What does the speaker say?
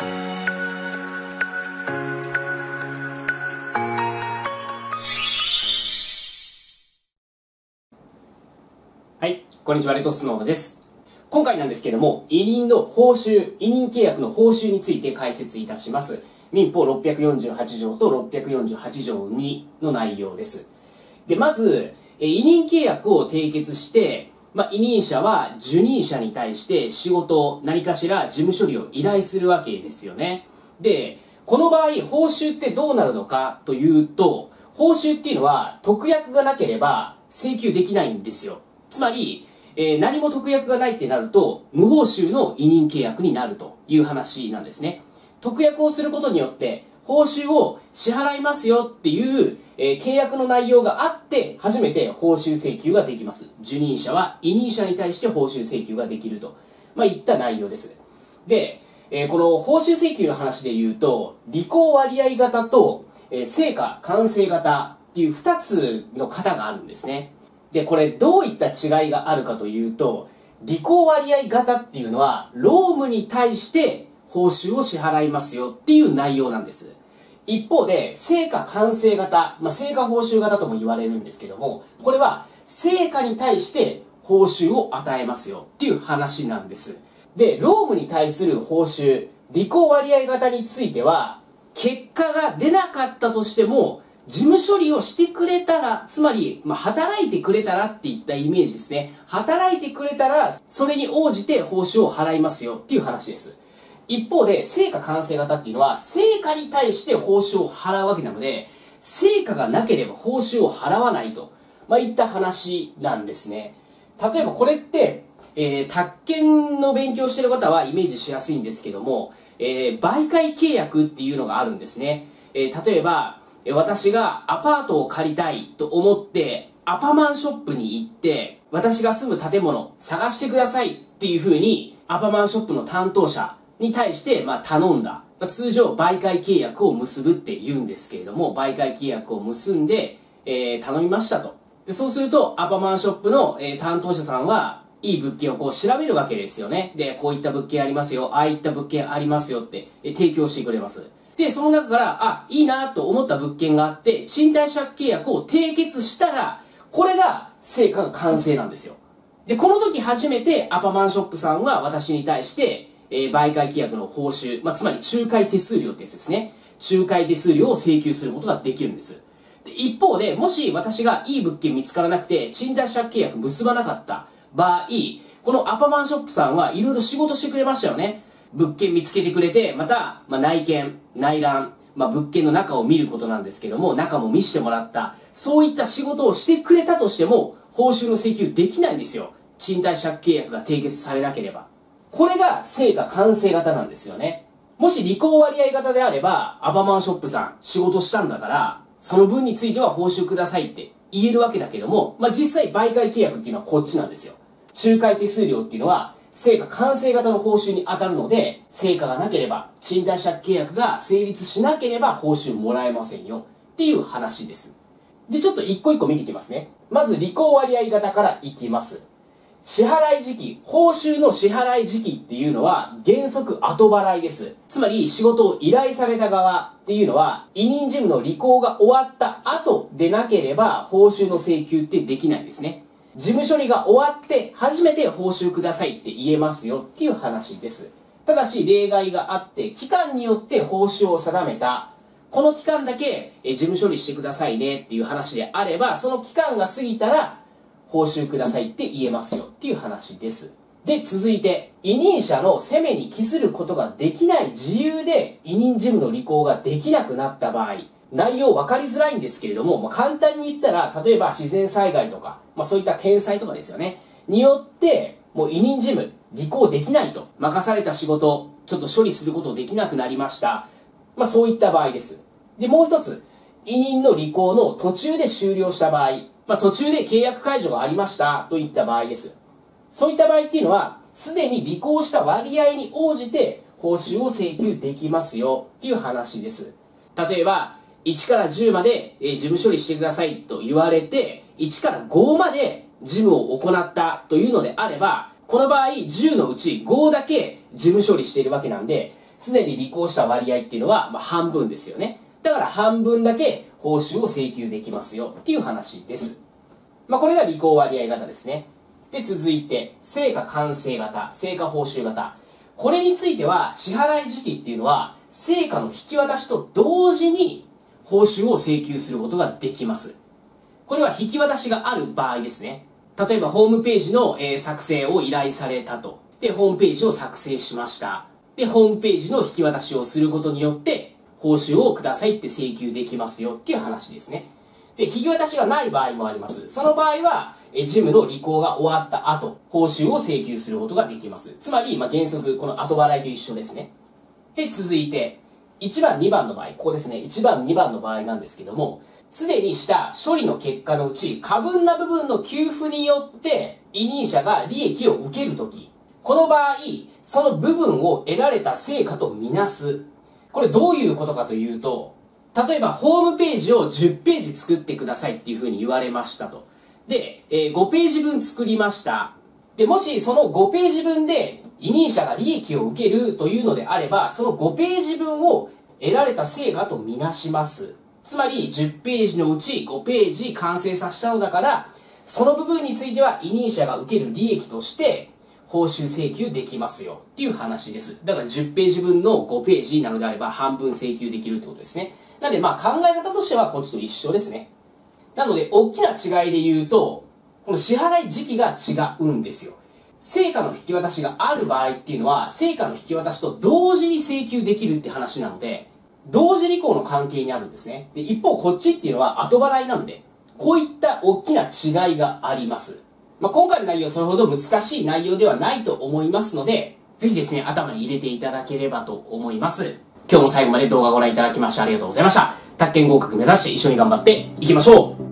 はい、こんにちは、レトスノーです。今回なんですけども、委任の報酬、委任契約の報酬について解説いたします。民法648条と648条2の内容です。で、まず、委任契約を締結して、まあ、委任者は受任者に対して仕事、何かしら事務処理を依頼するわけですよね。で、この場合、報酬ってどうなるのかというと、報酬っていうのは特約がなければ請求できないんですよ。つまり、えー、何も特約がないってなると、無報酬の委任契約になるという話なんですね。特約をすることによって、報酬を支払いますよっていう、えー、契約の内容があって、初めて報酬請求ができます。受任者は委任者に対して報酬請求ができると、まあ、いった内容です。で、えー、この報酬請求の話で言うと、履行割合型と、えー、成果完成型っていう2つの型があるんですね。で、これどういった違いがあるかというと、履行割合型っていうのは、労務に対して報酬を支払いますよっていう内容なんです。一方で、成果完成型、まあ、成果報酬型とも言われるんですけども、これは成果に対して報酬を与えますよっていう話なんです。で、労務に対する報酬、履行割合型については、結果が出なかったとしても、事務処理をしてくれたら、つまり、まあ、働いてくれたらっていったイメージですね。働いてくれたら、それに応じて報酬を払いますよっていう話です。一方で、成果完成型っていうのは、成果に対して報酬を払うわけなので、成果がなければ報酬を払わないと、まあ、いった話なんですね。例えばこれって、えー、宅建の勉強してる方はイメージしやすいんですけども、えー、媒介契約っていうのがあるんですね。えー、例えば、私がアパートを借りたいと思って、アパマンショップに行って、私が住む建物探してくださいっていう風に、アパマンショップの担当者に対して、まあ、頼んだ。まあ、通常、媒介契約を結ぶって言うんですけれども、媒介契約を結んで、えー、頼みましたと。でそうすると、アパマンショップの、えー、担当者さんは、いい物件をこう調べるわけですよね。で、こういった物件ありますよ、ああいった物件ありますよって、えー、提供してくれます。で、その中から、あ、いいなと思った物件があって、賃貸借契約を締結したら、これが成果が完成なんですよ。で、この時初めてアパマンショップさんは私に対して、えー、媒介契約の報酬、まあ、つまり仲介手数料ってやつですね。仲介手数料を請求することができるんです。で一方で、もし私がいい物件見つからなくて、賃貸借契約結ばなかった場合、このアパマンショップさんはいろいろ仕事してくれましたよね。物件見つけてくれて、また、まあ、内見、内覧、まあ、物件の中を見ることなんですけども、中も見せてもらった。そういった仕事をしてくれたとしても、報酬の請求できないんですよ。賃貸借契約が締結されなければ。これが成果完成型なんですよね。もし履行割合型であれば、アパマンショップさん仕事したんだから、その分については報酬くださいって言えるわけだけども、まあ、実際媒介契約っていうのはこっちなんですよ。仲介手数料っていうのは、成果完成型の報酬に当たるので、成果がなければ、賃貸借契約が成立しなければ報酬もらえませんよっていう話です。で、ちょっと一個一個見ていきますね。まず、履行割合型からいきます。支払い時期、報酬の支払い時期っていうのは原則後払いです。つまり仕事を依頼された側っていうのは委任事務の履行が終わった後でなければ報酬の請求ってできないんですね。事務処理が終わって初めて報酬くださいって言えますよっていう話です。ただし例外があって期間によって報酬を定めたこの期間だけ事務処理してくださいねっていう話であればその期間が過ぎたら報酬くださいって言えますよっていう話です。で、続いて、委任者の責めに帰することができない自由で委任事務の履行ができなくなった場合、内容分かりづらいんですけれども、まあ、簡単に言ったら、例えば自然災害とか、まあ、そういった天災とかですよね。によって、もう委任事務、履行できないと。任された仕事、ちょっと処理することできなくなりました。まあ、そういった場合です。で、もう一つ、委任の履行の途中で終了した場合、まあ、途中で契約解除がありましたといった場合です。そういった場合っていうのは、すでに履行した割合に応じて報酬を請求できますよっていう話です。例えば、1から10まで、え事務処理してくださいと言われて、1から5まで事務を行ったというのであれば、この場合10のうち5だけ事務処理しているわけなんで、すでに履行した割合っていうのは、まあ、半分ですよね。だから半分だけ報酬を請求できますよっていう話です。まあ、これが履行割合型ですね。で、続いて、成果完成型、成果報酬型。これについては、支払い時期っていうのは、成果の引き渡しと同時に報酬を請求することができます。これは引き渡しがある場合ですね。例えば、ホームページの、え作成を依頼されたと。で、ホームページを作成しました。で、ホームページの引き渡しをすることによって、報酬をくださいって請求できますよっていう話ですね。で、引き渡しがない場合もあります。その場合は、え事務の履行が終わった後、報酬を請求することができます。つまり、まあ、原則、この後払いと一緒ですね。で、続いて、1番、2番の場合、ここですね、1番、2番の場合なんですけども、すでにした処理の結果のうち、過分な部分の給付によって、委任者が利益を受けるとき、この場合、その部分を得られた成果とみなす。これどういうことかというと、例えばホームページを10ページ作ってくださいっていうふうに言われましたと。で、えー、5ページ分作りました。で、もしその5ページ分で委任者が利益を受けるというのであれば、その5ページ分を得られた成果とみなします。つまり10ページのうち5ページ完成させたのだから、その部分については委任者が受ける利益として報酬請求できますよっていう話です。だから10ページ分の5ページなのであれば半分請求できるってことですね。なのでまあ考え方としてはこっちと一緒ですね。なので大きな違いで言うと、この支払い時期が違うんですよ。成果の引き渡しがある場合っていうのは、成果の引き渡しと同時に請求できるって話なので、同時履行の関係にあるんですね。で、一方こっちっていうのは後払いなんで、こういった大きな違いがあります。まあ、今回の内容はそれほど難しい内容ではないと思いますので、ぜひですね、頭に入れていただければと思います。今日も最後まで動画をご覧いただきましてありがとうございました。宅建合格目指して一緒に頑張っていきましょう